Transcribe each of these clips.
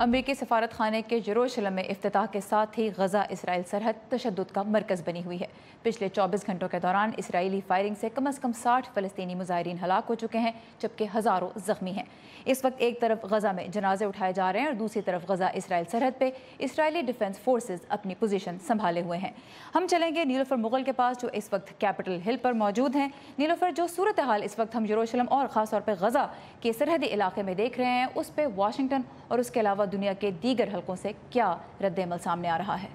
امریکی سفارت خانے کے جروشلم میں افتتاح کے ساتھ ہی غزہ اسرائیل سرحد تشدد کا مرکز بنی ہوئی ہے۔ پچھلے چوبیس گھنٹوں کے دوران اسرائیلی فائرنگ سے کم از کم ساٹھ فلسطینی مظاہرین ہلاک ہو چکے ہیں، جبکہ ہزاروں زخمی ہیں۔ اس وقت ایک طرف غزہ میں جنازے اٹھائے جا رہے ہیں اور دوسری طرف غزہ اسرائیل سرحد پہ اسرائیلی ڈیفنس فورسز اپنی پوزیشن سنبھالے ہوئے ہیں۔ ہم چلیں گے نیلوفر مغل کے پاس، جو اس وقت کیپٹل ہل پر موجود ہیں۔ نیلوفر، جو صورتحال اس وقت ہم یروشلم اور خاص طور پہ غزہ کے سرحدی علاقے میں دیکھ رہے ہیں، اس پہ واشنگٹن اور اس کے علاوہ دنیا کے دیگر حلقوں سے کیا رد عمل سامنے آ رہا ہے؟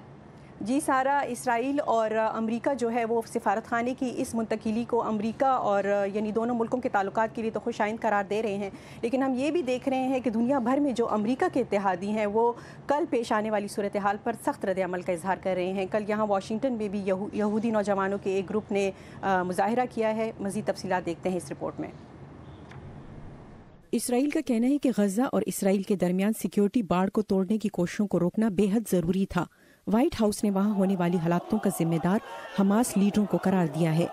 جی سارا اسرائیل اور امریکہ جو ہے وہ سفارت خانے کی اس منتقلی کو امریکہ اور یعنی دونوں ملکوں کے تعلقات کے لیے تو خوش آئند قرار دے رہے ہیں۔ لیکن ہم یہ بھی دیکھ رہے ہیں کہ دنیا بھر میں جو امریکہ کے اتحادی ہیں وہ کل پیش آنے والی صورتحال پر سخت رد عمل کا اظہار کر رہے ہیں۔ کل یہاں واشنگٹن میں بھی یہودی نوجوانوں کے ایک گروپ نے مظاہرہ کیا ہے۔ مزید تفصیلات دیکھتے ہیں اس رپورٹ میں۔ اسرائیل کا کہنا ہے کہ غزہ اور اسرائیل کے درمیان سیکیورٹی باڑ کو توڑنے کی کوششوں کو روکنا بے حد ضروری تھا۔ وائٹ ہاؤس نے وہاں ہونے والی ہلاکتوں کا ذمہ دار حماس لیڈروں کو قرار دیا ہے۔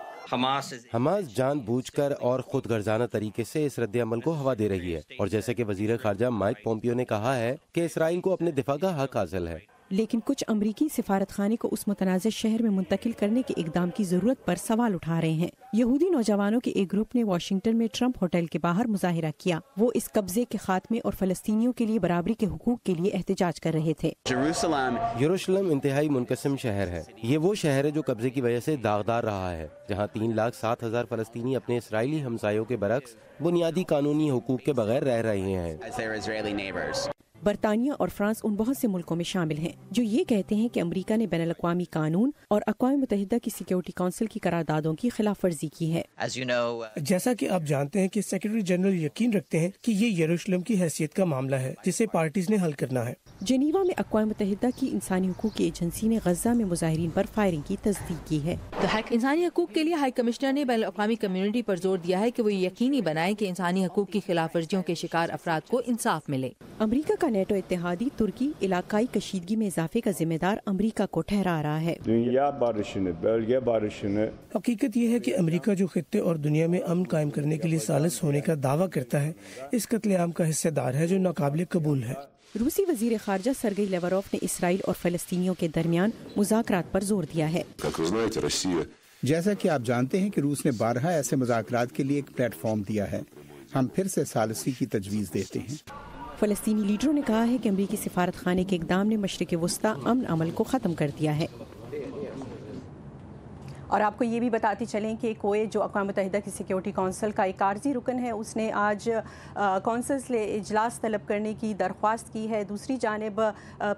حماس جان بوجھ کر اور خود غرضانہ طریقے سے اس رد عمل کو ہوا دے رہی ہے۔ اور جیسے کہ وزیر خارجہ مائک پومپیو نے کہا ہے کہ اسرائیل کو اپنے دفاع کا حق حاصل ہے۔ لیکن کچھ امریکی سفارت خانے کو اس متنازع شہر میں منتقل کرنے کے اقدام کی ضرورت پر سوال اٹھا رہے ہیں۔ یہودی نوجوانوں کے ایک گروپ نے واشنگٹن میں ٹرمپ ہوٹل کے باہر مظاہرہ کیا۔ وہ اس قبضے کے خاتمے اور فلسطینیوں کے لیے برابری کے حقوق کے لیے احتجاج کر رہے تھے۔ یروشلم انتہائی منقسم شہر ہے۔ یہ وہ شہر ہے جو قبضے کی وجہ سے داغدار رہا ہے جہاں تین لاکھ سات ہزار فلسطینی اپنے اسرائیلی ہمسایوں کے برعکس بنیادی قانونی حقوق کے بغیر رہ رہے ہیں۔ برطانیہ اور فرانس ان بہت سے ملکوں میں شامل ہیں جو یہ کہتے ہیں کہ امریکہ نے بین الاقوامی قانون اور اقوام متحدہ کی سیکیورٹی کونسل کی قراردادوں کی خلاف ورزی کی ہے۔ جیسا کہ آپ جانتے ہیں کہ سیکرٹری جنرل یقین رکھتے ہیں کہ یہ یروشلم کی حیثیت کا معاملہ ہے جسے پارٹیز نے حل کرنا ہے۔ جنیوا میں اقوام متحدہ کی انسانی حقوق کی ایجنسی نے غزہ میں مظاہرین پر فائرنگ کی تصدیق کی ہے۔ انسانی حقوق کے لیے ہائی کمشنر نے بین الاقوامی کمیونٹی پر زور دیا ہے کہ وہ یقینی بنائے کہ انسانی حقوق کی خلاف ورزیوں کے شکار افراد کو انصاف ملے۔ امریکہ کا نیٹو اتحادی ترکی علاقائی کشیدگی میں اضافے کا ذمہ دار امریکہ کو ٹھہرا رہا ہے۔ حقیقت یہ ہے کہ امریکہ جو خطے اور دنیا میں امن قائم کرنے کے لیے سالس ہونے کا دعویٰ کرتا ہے اس قتل عام کا حصہ دار ہے جو ناقابل قبول ہے۔ روسی وزیر خارجہ سرگئی لیوروف نے اسرائیل اور فلسطینیوں کے درمیان مذاکرات پر زور دیا ہے۔ جیسا کہ آپ جانتے ہیں کہ روس نے بارہا ایسے مذاکرات کے لیے ایک پلیٹ فارم دیا ہے۔ ہم پھر سے سالسی کی تجویز دیتے ہیں۔ فلسطینی لیڈروں نے کہا ہے کہ امریکی سفارت خانے کے اقدام نے مشرق وسطی امن عمل کو ختم کر دیا ہے۔ اور آپ کو یہ بھی بتاتی چلیں کہ کویت جو اقوام متحدہ کی سیکیورٹی کونسل کا ایک عارضی رکن ہے، اس نے آج کونسل سے اجلاس طلب کرنے کی درخواست کی ہے۔ دوسری جانب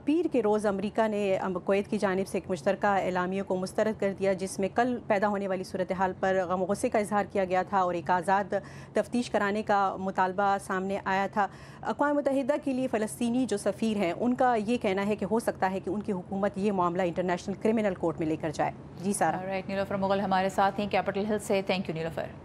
پیر کے روز امریکہ نے کویت کی جانب سے ایک مشترکہ اعلامیہ کو مسترد کر دیا، جس میں کل پیدا ہونے والی صورتحال پر غم و غصے کا اظہار کیا گیا تھا اور ایک آزاد تفتیش کرانے کا مطالبہ سامنے آیا تھا۔ اقوام متحدہ کے لیے فلسطینی جو سفیر ہیں، ان کا یہ کہنا ہے کہ ہو سکتا ہے کہ ان کی حکومت یہ معاملہ انٹرنیشنل کرمنل کورٹ میں لے کر جائے۔ جی سارا۔ نیلوفر مغل ہمارے ساتھ ہیں کیپٹل ہل سے تھینک یو نیلوفر